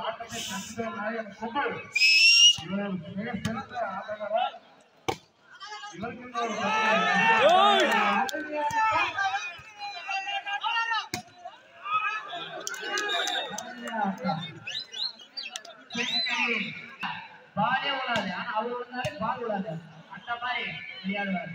ಆಟಕ್ಕೆ ತಂಡ ನಾಯಕ ಕುಮಾರ್ ಇವರು ಬೇಗ ಸೆಳೆದ ಆಟಗಾರ ಇವರಿಗಿಂತ ಬಾಲೆ ಉಳ್ಳಾದೆ ಅವರು ಉಳ್ಳಾರೆ ಬಾಲ್ ಉಳ್ಳಾದೆ ಅಂತ ಬಾರಿ ವಿಡಿಯಾಡುವಾರೆ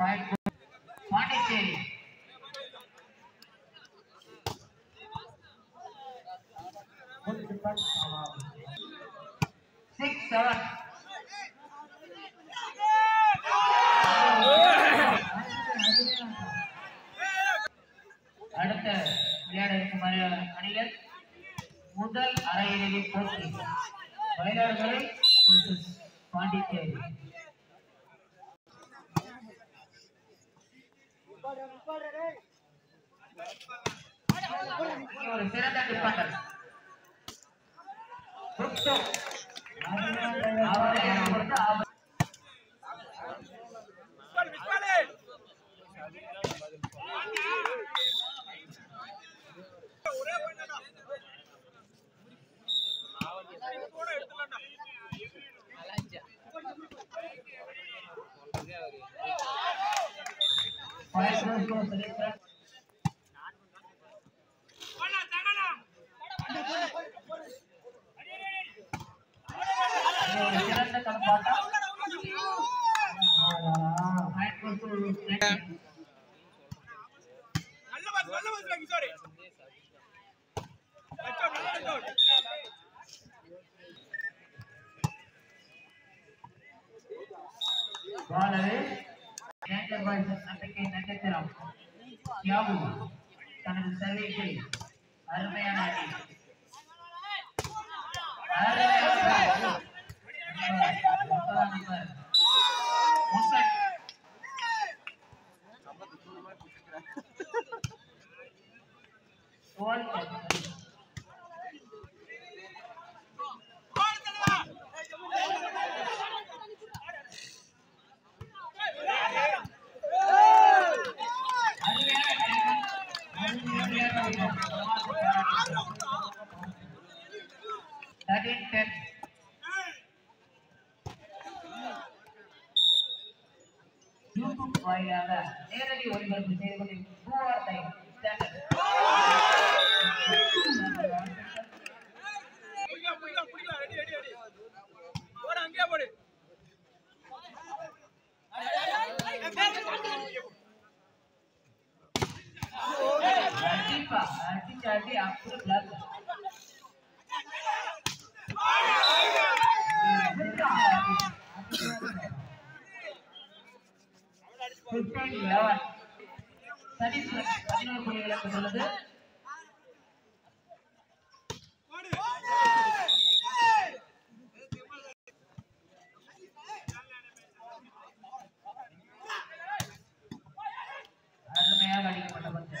Right. சிக்ஸ் அடுத்த விளையாட இருக்கும் அணிகள் முதல் அரையிறுதி போட்டி. மயிலாடுதுறை பாண்டிச்சேரி. ஒரு சிறந்த defender Five, four, four, three, three. Boys நம்பிக்கை நட்சத்திரம் தனது சர்வீஸை அருமையான அடி One யூடியூப் வாயிலாக நேரடி ஒளிபரப்பு செய்து கொண்டிருக்கும் பூவார் டைம் சேனல் அடிச்சு அடி அப்படி பிளாக் பிப்டீன் லெவன் சதீஷ் பதினோரு புள்ளிகளை பெற்றுள்ளது அருமையாக அடிக்கப்பட்ட பந்து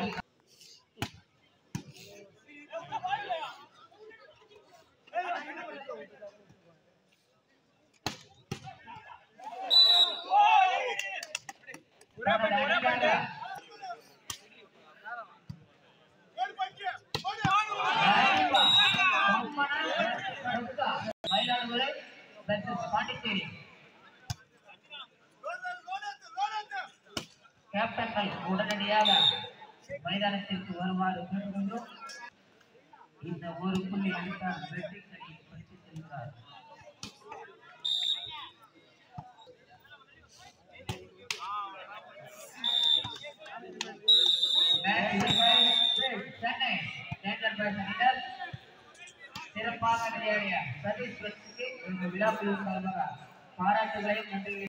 மயிலாடுதுறை versus பாண்டிச்சேரி கேப்டன்கள் உடனடியாக மைதானத்திற்கு வருமாறு கேட்டுக்கொண்டோம் இந்த ஒரு புள்ளி அடித்தால் வெற்றி கணியை பறித்துச் செல்கிறார் சிறப்பாக விளையாடிய சதீஷ் பிரச்சுக்கு இந்த விழாக்குழு சார்பாக பாராட்டுகளையும் நன்றி